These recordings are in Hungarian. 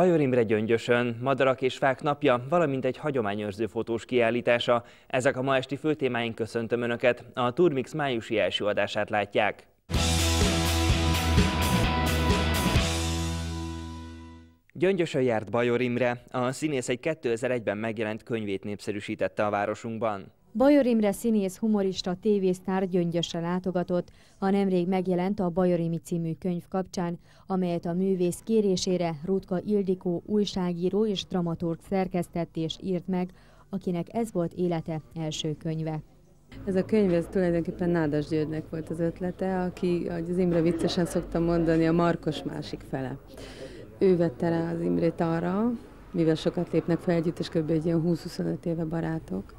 Bajor Imre Gyöngyösön, Madarak és Fák napja, valamint egy hagyományőrző fotós kiállítása. Ezek a ma esti főtémáink köszöntöm Önöket. A Turmix májusi első adását látják. Gyöngyösön járt Bajor Imre. A színész egy 2001-ben megjelent könyvét népszerűsítette a városunkban. Bajor Imre színész, humorista, tévésztár gyöngyösre látogatott, a nemrég megjelent a Bajorimi című könyv kapcsán, amelyet a művész kérésére Rutka Ildikó újságíró és dramaturg szerkesztett és írt meg, akinek ez volt élete első könyve. Ez a könyv ez tulajdonképpen Nádas Györgynek volt az ötlete, aki, ahogy az Imre viccesen szokta mondani, a Markos másik fele. Ő vette rá az Imrét arra, mivel sokat lépnek fel együtt, és kb. egy ilyen 20-25 éve barátok,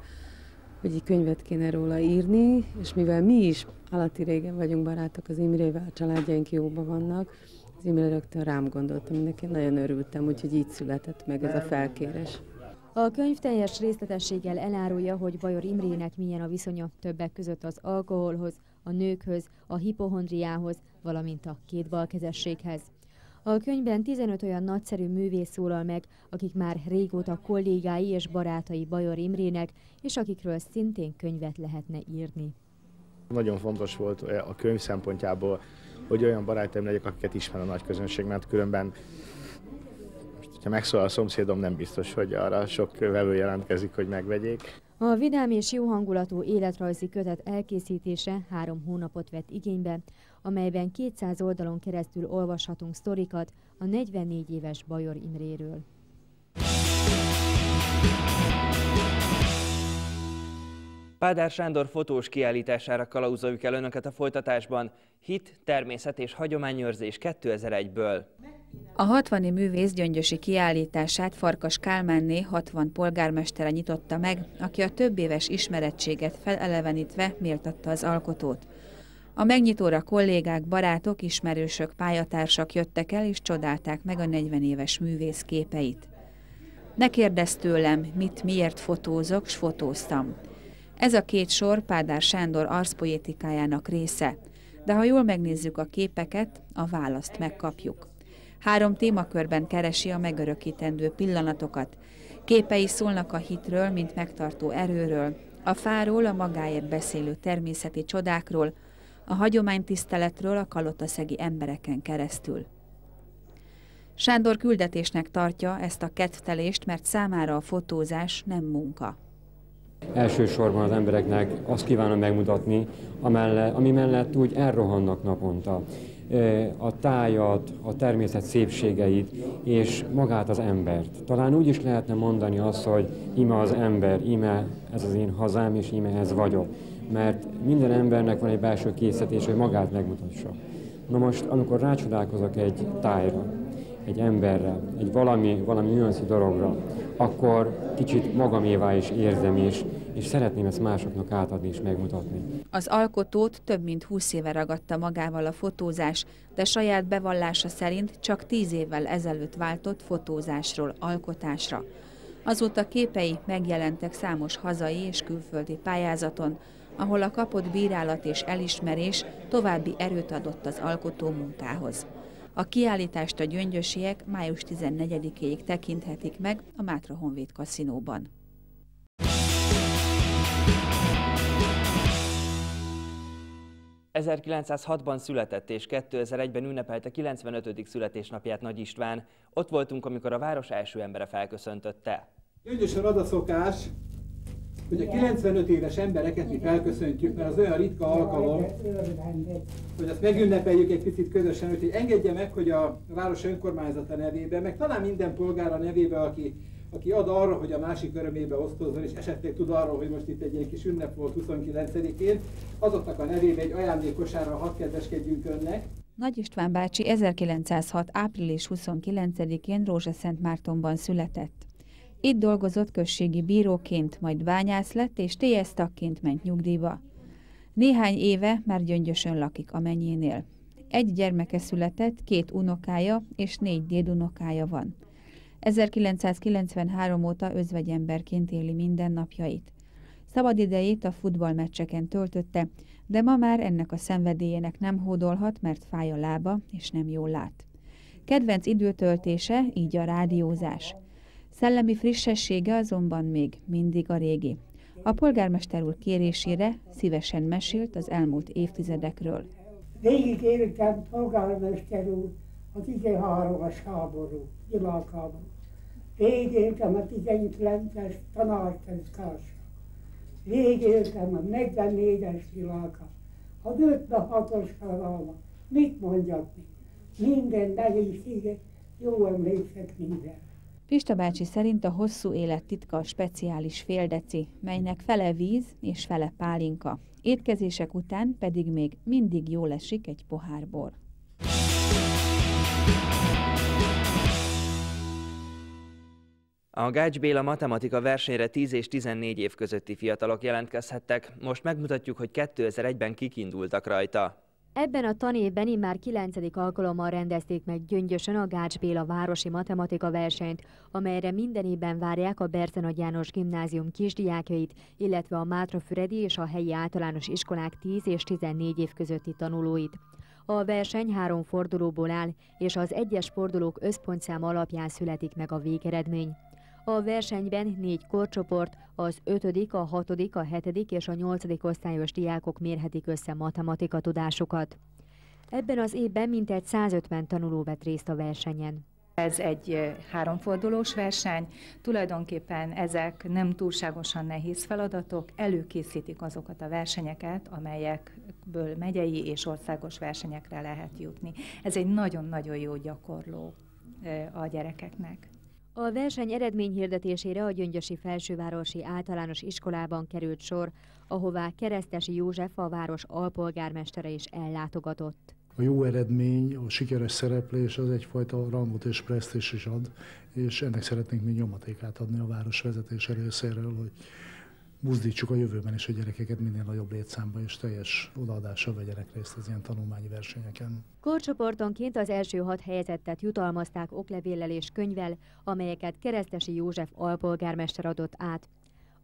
hogy egy könyvet kéne róla írni, és mivel mi is alatti régen vagyunk barátok az Imrével, a családjaink jóban vannak, az Imre rögtön rám gondoltam, mindenki nagyon örültem, úgyhogy így született meg ez a felkérés. A könyv teljes részletességgel elárulja, hogy Bajor Imrének milyen a viszonya többek között az alkoholhoz, a nőkhöz, a hipohondriához, valamint a kétbalkezességhez. A könyvben 15 olyan nagyszerű művész szólal meg, akik már régóta kollégái és barátai Bajor Imrének, és akikről szintén könyvet lehetne írni. Nagyon fontos volt a könyv szempontjából, hogy olyan barátaim legyek, akiket ismer a nagy közönség, mert különben ha megszólal a szomszédom, nem biztos, hogy arra sok vevő jelentkezik, hogy megvegyék. A vidám és jó hangulatú életrajzi kötet elkészítése három hónapot vett igénybe, amelyben 200 oldalon keresztül olvashatunk sztorikat a 44 éves Bajor Imréről. Pádár Sándor fotós kiállítására kalauzoljuk el önöket a folytatásban. Hit, természet és hagyományőrzés 2001-ből. A 60 művész gyöngyösi kiállítását Farkas Kálmánné 60 polgármestere nyitotta meg, aki a több éves ismerettséget felelevenítve méltatta az alkotót. A megnyitóra kollégák, barátok, ismerősök, pályatársak jöttek el és csodálták meg a 40 éves művész képeit. Ne kérdezz tőlem, mit, miért fotózok, s fotóztam. Ez a két sor Pádár Sándor arszpoétikájának része, de ha jól megnézzük a képeket, a választ megkapjuk. Három témakörben keresi a megörökítendő pillanatokat. Képei szólnak a hitről, mint megtartó erőről, a fáról, a magáért beszélő természeti csodákról, a hagyománytiszteletről a kalotaszegi embereken keresztül. Sándor küldetésnek tartja ezt a kettelést, mert számára a fotózás nem munka. Elsősorban az embereknek azt kívánom megmutatni, amellett, ami mellett úgy elrohannak naponta. A tájat, a természet szépségeit és magát az embert. Talán úgy is lehetne mondani azt, hogy ime az ember, ime ez az én hazám, és ime ez vagyok. Mert minden embernek van egy belső készítés, hogy magát megmutassa. Na most, amikor rácsodálkozok egy tájra, egy emberre, egy valami, valami nüanszi dologra, akkor kicsit magamévá is érzem, és, és szeretném ezt másoknak átadni és megmutatni. Az alkotót több mint 20 éve ragadta magával a fotózás, de saját bevallása szerint csak 10 évvel ezelőtt váltott fotózásról alkotásra. Azóta képei megjelentek számos hazai és külföldi pályázaton, ahol a kapott bírálat és elismerés további erőt adott az alkotó munkához. A kiállítást a gyöngyösiek május 14-ig tekinthetik meg a Mátra Honvéd kaszinóban. ...1906-ban született és 2001-ben ünnepelte 95. születésnapját Nagy István. Ott voltunk, amikor a város első embere felköszöntötte. Gyöngyösen az a szokás, hogy a 95 éves embereket mi felköszöntjük, mert az olyan ritka alkalom, hogy azt megünnepeljük egy picit közösen, úgyhogy engedje meg, hogy a város önkormányzata nevében, meg talán minden polgára nevében, aki, aki ad arra, hogy a másik örömébe osztozzon, és esetleg tud arról, hogy most itt egy ilyen kis ünnep volt 29-én, azoknak a nevében egy ajándékosára hadd kedveskedjünk önnek. Nagy István bácsi 1906. április 29-én Rózsaszent született. Itt dolgozott községi bíróként, majd bányász lett, és TS tagként ment nyugdíjba. Néhány éve már gyöngyösön lakik a mennyénél. Egy gyermeke született, két unokája és négy dédunokája van. 1993 óta özvegyemberként éli mindennapjait. Szabadidejét a futballmeccseken töltötte, de ma már ennek a szenvedélyének nem hódolhat, mert fáj a lába és nem jól lát. Kedvenc időtöltése így a rádiózás. Szellemi frissessége azonban még mindig a régi. A polgármester úr kérésére szívesen mesélt az elmúlt évtizedekről. Végig éltem polgármester úr a 13-as háború, világháború. Végig éltem a 19-es tanárteszkásra. Végig éltem a 44-es világháború. A 56-os halálba. Mit mondjak még? Minden nehézséget, jó emlékszek minden. Pista bácsi szerint a hosszú élet titka a speciális féldeci, melynek fele víz és fele pálinka. Étkezések után pedig még mindig jól esik egy pohár bor. A Gács Béla matematika versenyre 10 és 14 év közötti fiatalok jelentkezhettek. Most megmutatjuk, hogy 2001-ben kik indultak rajta. Ebben a tanévben immár 9. alkalommal rendezték meg Gyöngyösön a Gács Béla városi matematika versenyt, amelyre minden évben várják a Bercenagy János gimnázium kisdiákjait, illetve a Mátrafüredi és a helyi általános iskolák 10 és 14 év közötti tanulóit. A verseny három fordulóból áll, és az egyes fordulók összpontszám alapján születik meg a végeredmény. A versenyben négy korcsoport, az ötödik, a hatodik, a hetedik és a nyolcadik osztályos diákok mérhetik össze matematika tudásukat. Ebben az évben mintegy 150 tanuló vett részt a versenyen. Ez egy háromfordulós verseny, tulajdonképpen ezek nem túlságosan nehéz feladatok, előkészítik azokat a versenyeket, amelyekből megyei és országos versenyekre lehet jutni. Ez egy nagyon-nagyon jó gyakorló a gyerekeknek. A verseny eredményhirdetésére a Gyöngyösi Felsővárosi Általános Iskolában került sor, ahová Keresztesi József a város alpolgármestere is ellátogatott. A jó eredmény, a sikeres szereplés az egyfajta rangot és presztés is ad, és ennek szeretnénk mi nyomatékát adni a város vezetése részéről, hogy buzdítsuk a jövőben is a gyerekeket minél nagyobb létszámba és teljes odaadással vegyenek részt az ilyen tanulmányi versenyeken. Korcsoportonként az első hat helyezettet jutalmazták oklevéllel és könyvvel, amelyeket Keresztesi József alpolgármester adott át.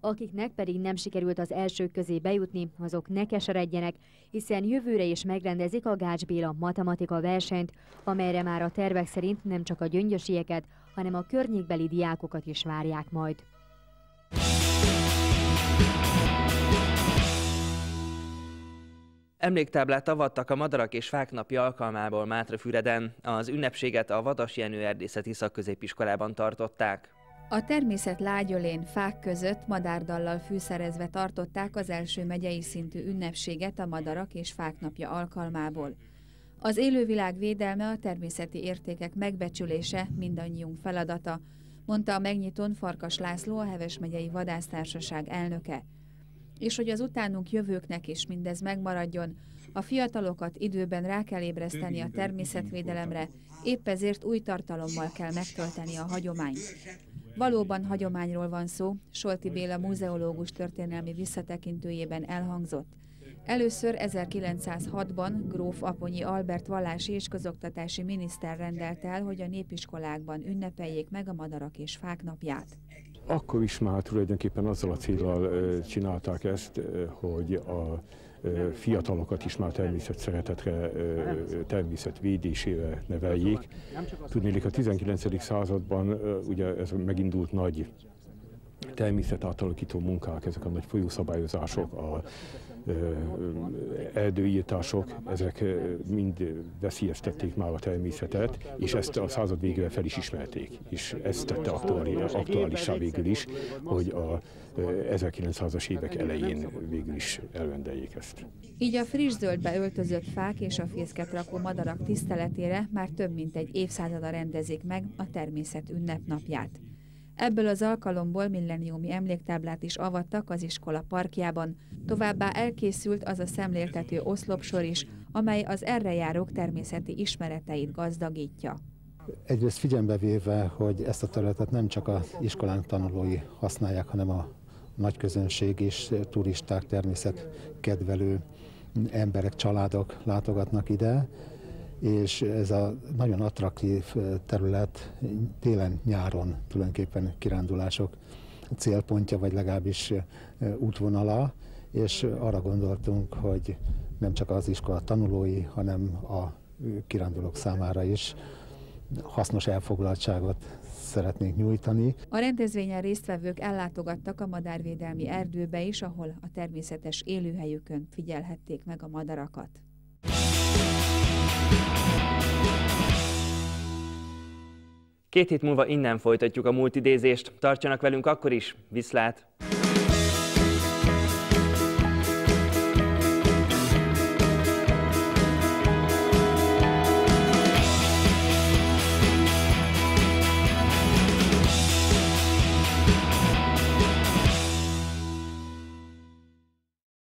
Akiknek pedig nem sikerült az elsők közé bejutni, azok ne keseredjenek, hiszen jövőre is megrendezik a Gács Béla matematika versenyt, amelyre már a tervek szerint nem csak a gyöngyösieket, hanem a környékbeli diákokat is várják majd. Emléktáblát avattak a Madarak és Fák napja alkalmából Mátrafüreden. Az ünnepséget a Vadas Jenő Erdészeti Szakközépiskolában tartották. A természet lágyolén fák között madárdallal fűszerezve tartották az első megyei szintű ünnepséget a Madarak és Fák napja alkalmából. Az élővilág védelme a természeti értékek megbecsülése mindannyiunk feladata, mondta a megnyitón Farkas László, a Heves megyei vadásztársaság elnöke és hogy az utánunk jövőknek is mindez megmaradjon, a fiatalokat időben rá kell ébreszteni a természetvédelemre, épp ezért új tartalommal kell megtölteni a hagyományt. Valóban hagyományról van szó, Solti Béla múzeológus történelmi visszatekintőjében elhangzott. Először 1906-ban gróf Aponyi Albert vallási és közoktatási miniszter rendelt el, hogy a népiskolákban ünnepeljék meg a madarak és fák napját akkor is már tulajdonképpen azzal a célral csinálták ezt, hogy a fiatalokat is már természet szeretetre, természet védésére neveljék. Tudnélik, a 19. században ugye ez megindult nagy természet átalakító munkák, ezek a nagy folyószabályozások, a erdőírtások, ezek mind veszélyeztették már a természetet, és ezt a század végére fel is ismerték, és ezt tette aktuálissá végül is, hogy a 1900-as évek elején végül is elrendeljék ezt. Így a friss zöldbe öltözött fák és a fészket rakó madarak tiszteletére már több mint egy évszázada rendezik meg a természet ünnepnapját. Ebből az alkalomból milleniumi emléktáblát is avattak az iskola parkjában, továbbá elkészült az a szemléltető oszlopsor is, amely az erre járók természeti ismereteit gazdagítja. Egyrészt figyelembe véve, hogy ezt a területet nem csak az iskolánk tanulói használják, hanem a nagy közönség és turisták, természetkedvelő emberek, családok látogatnak ide, és ez a nagyon attraktív terület télen-nyáron tulajdonképpen kirándulások célpontja, vagy legalábbis útvonala, és arra gondoltunk, hogy nem csak az iskola tanulói, hanem a kirándulók számára is hasznos elfoglaltságot szeretnénk nyújtani. A rendezvényen résztvevők ellátogattak a madárvédelmi erdőbe is, ahol a természetes élőhelyükön figyelhették meg a madarakat. Két hét múlva innen folytatjuk a múlt idézést. Tartsanak velünk akkor is. Viszlát!